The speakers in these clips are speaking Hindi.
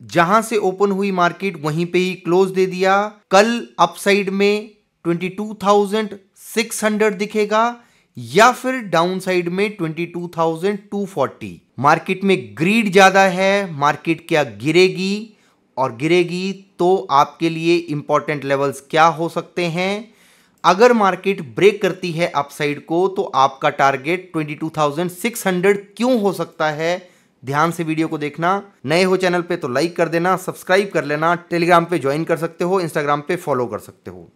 जहाँ से ओपन हुई मार्केट वहीं पे ही क्लोज दे दिया। कल अपसाइड में 22,600 दिखेगा या फिर डाउन साइड में 22,240 मार्केट में ग्रीड ज़्यादा है मार्केट क्या गिरेगी? और गिरेगी तो आपके लिए इंपॉर्टेंट लेवल्स क्या हो सकते हैं? अगर मार्केट ब्रेक करती है अपसाइड को तो आपका टारगेट 22,600 क्यों हो सकता है? ध्यान से वीडियो को देखना। नए हो चैनल पे तो लाइक कर देना, सब्सक्राइब कर लेना, टेलीग्राम पे ज्वाइन कर सकते हो, इंस्टाग्राम पे फॉलो कर सकते हो।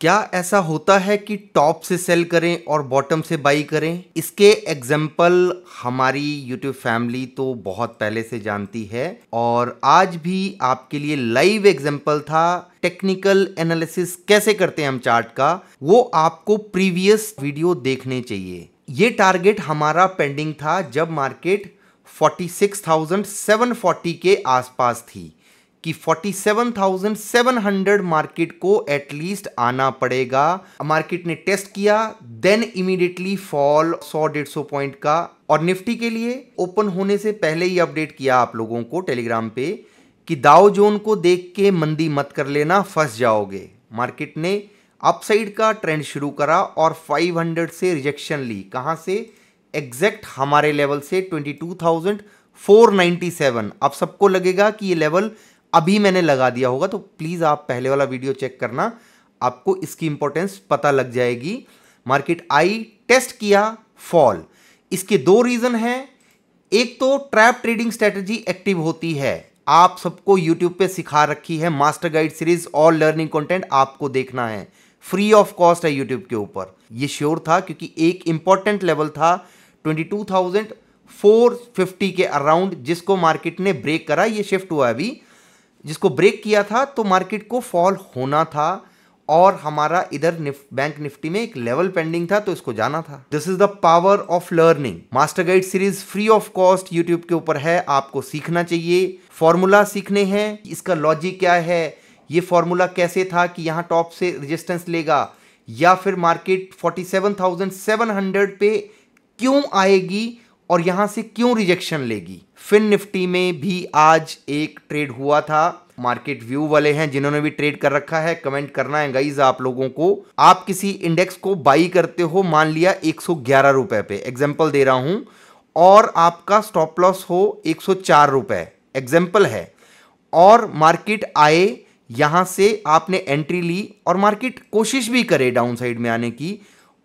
क्या ऐसा होता है कि टॉप से सेल करें और बॉटम से बाई करें? इसके एग्ज़ाम्पल हमारी यूट्यूब फैमिली तो बहुत पहले से जानती है और आज भी आपके लिए लाइव एग्ज़ाम्पल था, टेक्निकल एनालिसिस कैसे करते हैं हम चार्ट का, वो आपको प्रीवियस वीडियो देखने चाहिए। ये टारगेट हमारा पेंडिंग था जब मार्केट 46,740 के आसपास थी कि 47,700 मार्केट को एटलीस्ट आना पड़ेगा। मार्केट ने टेस्ट किया देन इमीडिएटली फॉल 100 150 पॉइंट का। और निफ्टी के लिए ओपन होने से पहले ही अपडेट किया आप लोगों को टेलीग्राम पे कि दाव जोन को देख के मंदी मत कर लेना फंस जाओगे। मार्केट ने अपसाइड का ट्रेंड शुरू करा और 500 से रिजेक्शन ली। कहाँ से? एग्जैक्ट हमारे लेवल से 22,497 अब सबको लगेगा कि ये लेवल अभी मैंने लगा दिया होगा तो प्लीज़ आप पहले वाला वीडियो चेक करना। आपको इसकी इंपॉर्टेंस पता लग जाएगी। मार्केट आई टेस्ट किया फॉल इसके दो रीजन हैं। एक तो ट्रैप ट्रेडिंग स्ट्रेटजी एक्टिव होती है। आप सबको यूट्यूब पे सिखा रखी है। मास्टर गाइड सीरीज़ और लर्निंग कंटेंट आपको देखना है। फ्री ऑफ़ कॉस्ट है यूट्यूब के ऊपर। ये श्योर था क्योंकि एक इंपॉर्टेंट लेवल था 22,450 के अराउंड जिसको मार्केट ने ब्रेक करा ये शिफ्ट हुआ अभी। जिसको ब्रेक किया था तो मार्केट को फॉल होना था और हमारा इधर निफ, बैंक निफ्टी में एक लेवल पेंडिंग था तो इसको जाना था। This is the power of learning master guide series free of cost YouTube के ऊपर है आपको सीखना चाहिए। फॉर्मूला सीखने हैं इसका लॉजिक क्या है? ये फॉर्मूला कैसे था कि यहाँ टॉप से रेजिस्टेंस लेगा? या फिर मार्केट 47,700 पे क्यों आएगी और यहाँ से क्यों रिजेक्शन लेगी? फिन निफ्टी में भी आज एक ट्रेड हुआ था। मार्केट व्यू वाले हैं जिन्होंने भी ट्रेड कर रखा है कमेंट करना है गाइज़ आप लोगों को। आप किसी इंडेक्स को बाई करते हो मान लिया एक रुपए पे एग्ज़ाम्पल दे रहा हूँ और आपका स्टॉप लॉस हो एक रुपए एग्ज़ाम्पल है। और मार्केट आए यहाँ से आपने एंट्री ली और मार्केट कोशिश भी करे डाउन साइड में आने की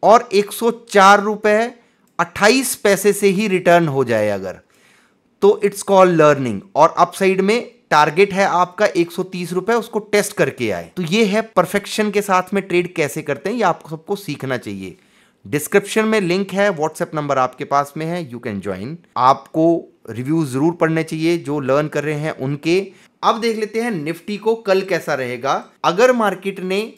और एक सौ चार पैसे से ही रिटर्न हो जाए अगर। तो इट्स कॉल लर्निंग और अपसाइड में टारगेट है आपका एक सौ तीस रुपए, उसको टेस्ट करके आए। तो ये है परफेक्शन के साथ में ट्रेड कैसे करते हैं, ये आपको सबको सीखना चाहिए। डिस्क्रिप्शन में लिंक है व्हाट्सएप नंबर आपके पास में है यू कैन ज्वाइन आपको रिव्यू ज़रूर पढ़ने चाहिए जो लर्न कर रहे हैं उनके। अब देख लेते हैं निफ्टी को कल कैसा रहेगा। अगर मार्केट ने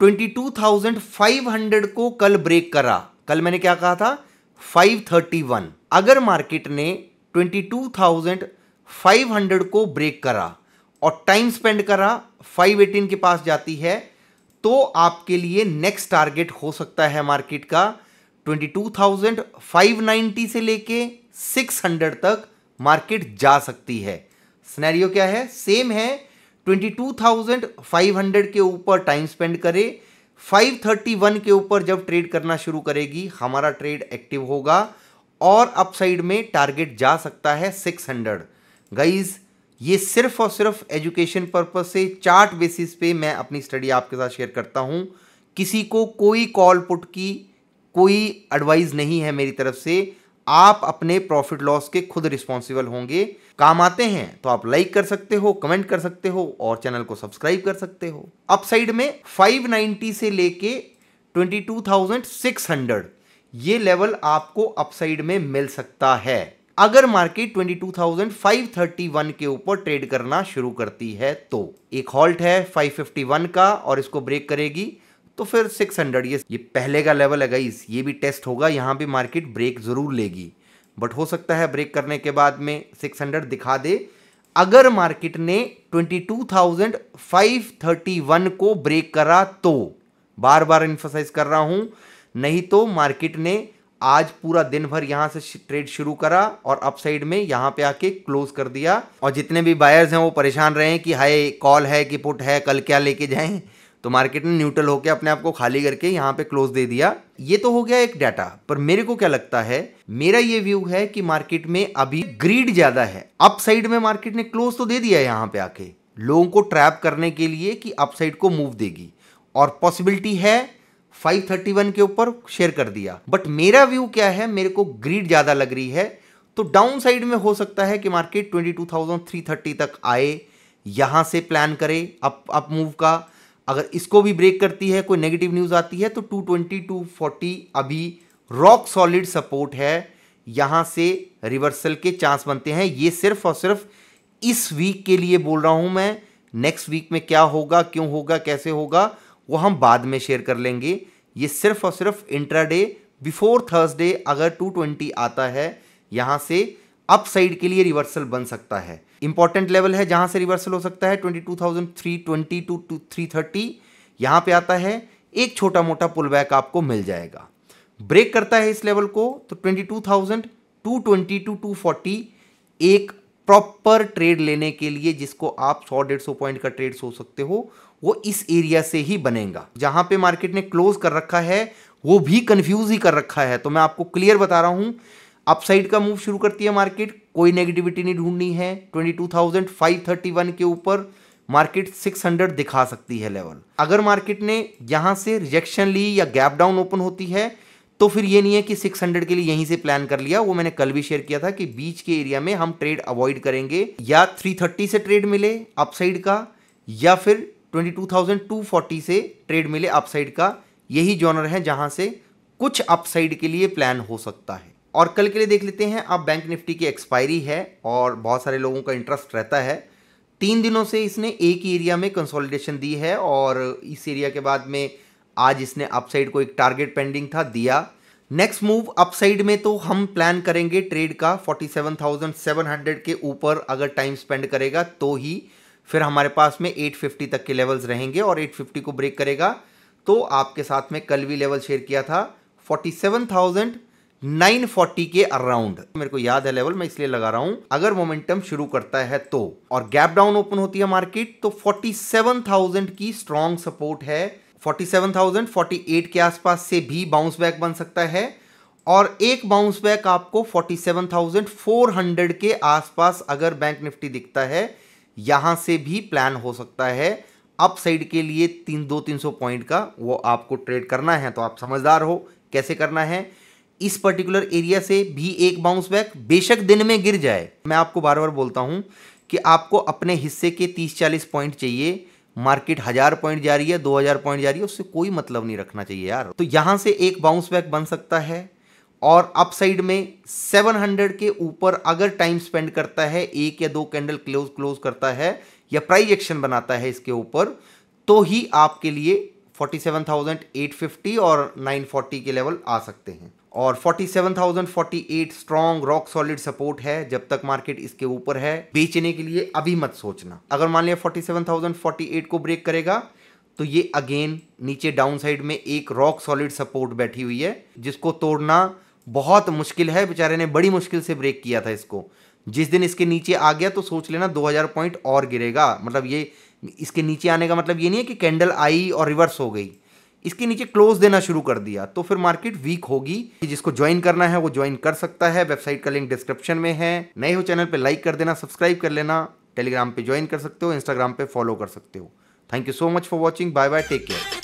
22,500 को कल ब्रेक करा कल मैंने क्या कहा था? 531 अगर मार्केट ने 22,500 को ब्रेक करा और टाइम स्पेंड करा 518 के पास जाती है तो आपके लिए नेक्स्ट टारगेट हो सकता है मार्केट का 22,590 से लेके 600 तक मार्केट जा सकती है। स्नैरियो क्या है? सेम है 22,500 के ऊपर टाइम स्पेंड करे 531 के ऊपर जब ट्रेड करना शुरू करेगी हमारा ट्रेड एक्टिव होगा और अपसाइड में टारगेट जा सकता है 600 गाइज़ ये सिर्फ़ और सिर्फ़ एजुकेशन पर्पज से चार्ट बेसिस पे मैं अपनी स्टडी आपके साथ शेयर करता हूँ। किसी को कोई कॉल पुट की कोई एडवाइस नहीं है मेरी तरफ़ से। आप अपने प्रॉफिट लॉस के खुद रिस्पॉन्सिबल होंगे। काम आते हैं तो आप लाइक कर सकते हो कमेंट कर सकते हो और चैनल को सब्सक्राइब कर सकते हो। अपसाइड में 590 से लेके 22,600 ये लेवल आपको अपसाइड में मिल सकता है। अगर मार्केट 22,531 के ऊपर ट्रेड करना शुरू करती है तो एक हॉल्ट है 551 का और इसको ब्रेक करेगी। तो फिर 600 ये ये पहले का लेवल है गाइस ये भी टेस्ट होगा यहाँ भी मार्केट ब्रेक ज़रूर लेगी। बट हो सकता है ब्रेक करने के बाद में 600 दिखा दे। अगर मार्केट ने 22,531 को ब्रेक करा तो बार बार इन्फोसाइज कर रहा हूँ नहीं तो मार्केट ने आज पूरा दिन भर यहाँ से ट्रेड शुरू करा और अपसाइड में यहाँ पे आके क्लोज कर दिया। और जितने भी बायर्स हैं वो परेशान रहे हैं कि हाय कॉल है कि पुट है कल क्या लेके जाएँ? तो मार्केट ने न्यूट्रल होकर अपने आप को खाली करके यहाँ पे क्लोज दे दिया। ये तो हो गया एक डाटा पर मेरे को क्या लगता है मेरा ये व्यू है कि मार्केट में अभी ग्रीड ज़्यादा है। अपसाइड में मार्केट ने क्लोज तो दे दिया है यहाँ पे आके। लोगों को ट्रैप करने के लिए कि अपसाइड को मूव देगी। और पॉसिबिलिटी है 531 के ऊपर शेयर कर दिया। बट मेरा व्यू क्या है मेरे को ग्रीड ज़्यादा लग रही है। तो डाउन साइड में हो सकता है कि मार्केट 22,330 तक आए यहाँ से प्लान करे अप अप मूव का। अगर इसको भी ब्रेक करती है, कोई नेगेटिव न्यूज़ आती है तो 220 240 अभी रॉक सॉलिड सपोर्ट है। यहाँ से रिवर्सल के चांस बनते हैं। ये सिर्फ़ और सिर्फ़ इस वीक के लिए बोल रहा हूँ मैं। नेक्स्ट वीक में क्या होगा, क्यों होगा, कैसे होगा, वो हम बाद में शेयर कर लेंगे। ये सिर्फ़ और सिर्फ़ इंट्राडे बिफोर थर्सडे अगर 220 आता है, यहाँ से अप साइड के लिए रिवर्सल बन सकता है। इंपॉर्टेंट लेवल है जहाँ से रिवर्सल हो सकता है 22,320 टू टू थ्री थर्टी यहाँ पर आता है एक छोटा मोटा पुल बैक आपको मिल जाएगा। ब्रेक करता है इस लेवल को तो 22,220 टू 240 एक प्रॉपर ट्रेड लेने के लिए जिसको आप 100 डेढ़ सौ पॉइंट का ट्रेड सोच सकते हो वो इस एरिया से ही बनेगा। जहाँ पे मार्केट ने क्लोज कर रखा है वो भी कंफ्यूज ही कर रखा है। तो मैं आपको क्लियर बता रहा हूँ अपसाइड का मूव शुरू करती है मार्केट कोई नेगेटिविटी नहीं ढूंढनी है। 22,531 के ऊपर मार्केट 600 दिखा सकती है लेवल अगर मार्केट ने यहाँ से रिजेक्शन ली या गैप डाउन ओपन होती है तो फिर ये नहीं है कि 600 के लिए यहीं से प्लान कर लिया। वो मैंने कल भी शेयर किया था कि बीच के एरिया में हम ट्रेड अवॉइड करेंगे। या 330 से ट्रेड मिले अपसाइड का या फिर 22,240 से ट्रेड मिले अपसाइड का। यही जॉनर है जहाँ से कुछ अपसाइड के लिए प्लान हो सकता है। और कल के लिए देख लेते हैं अब बैंक निफ्टी की एक्सपायरी है और बहुत सारे लोगों का इंटरेस्ट रहता है। तीन दिनों से इसने एक ही एरिया में कंसोलिडेशन दी है और इस एरिया के बाद में आज इसने अपसाइड को एक टारगेट पेंडिंग था दिया। नेक्स्ट मूव अपसाइड में तो हम प्लान करेंगे ट्रेड का 47,700 के ऊपर अगर टाइम स्पेंड करेगा तो ही। फिर हमारे पास में 850 तक के लेवल्स रहेंगे और 850 को ब्रेक करेगा। तो आपके साथ में कल भी लेवल शेयर किया था। 47,940 के अराउंड। मेरे को याद है लेवल मैं इसलिए लगा रहा हूँ। अगर मोमेंटम शुरू करता है तो। और गैप डाउन ओपन होती है मार्केट तो 47,000 की स्ट्रॉन्ग सपोर्ट है। 47,048 के आसपास से भी बाउंस बैक बन सकता है। और एक बाउंस बैक आपको 47,400 के आसपास अगर बैंक निफ्टी दिखता है यहाँ से भी प्लान हो सकता है। अप साइड के लिए तीन दो तीन पॉइंट का वो आपको ट्रेड करना है तो आप समझदार हो। कैसे करना है? इस पर्टिकुलर एरिया से भी एक बाउंस बैक बेशक दिन में गिर जाए। मैं आपको बार बार बोलता हूँ कि आपको अपने हिस्से के 30-40 पॉइंट चाहिए मार्केट हज़ार पॉइंट जा रही है 2000 पॉइंट जा रही है उससे कोई मतलब नहीं रखना चाहिए यार। तो यहाँ से एक बाउंस बैक बन सकता है और अपसाइड में 700 के ऊपर अगर टाइम स्पेंड करता है एक या दो कैंडल क्लोज क्लोज करता है या प्राइज एक्शन बनाता है इसके ऊपर तो ही आपके लिए 47,850 और 940 के लेवल आ सकते हैं। और 47,048 स्ट्रॉन्ग रॉक सॉलिड सपोर्ट है जब तक मार्केट इसके ऊपर है बेचने के लिए अभी मत सोचना। अगर मान लिया 47,048 को ब्रेक करेगा तो ये अगेन नीचे डाउन साइड में एक रॉक सॉलिड सपोर्ट बैठी हुई है जिसको तोड़ना बहुत मुश्किल है। बेचारे ने बड़ी मुश्किल से ब्रेक किया था इसको। जिस दिन इसके नीचे आ गया तो सोच लेना 2000 पॉइंट और गिरेगा। मतलब ये इसके नीचे आने का मतलब ये नहीं है कि कैंडल आई और रिवर्स हो गई। इसके नीचे क्लोज देना शुरू कर दिया। तो फिर मार्केट वीक होगी। जिसको ज्वाइन करना है, वो ज्वाइन कर सकता है। वेबसाइट का लिंक डिस्क्रिप्शन में है। नए हो चैनल पे लाइक कर देना सब्सक्राइब कर लेना। टेलीग्राम पे ज्वाइन कर सकते हो इंस्टाग्राम पे फॉलो कर सकते हो। Thank you so much for watching bye bye take care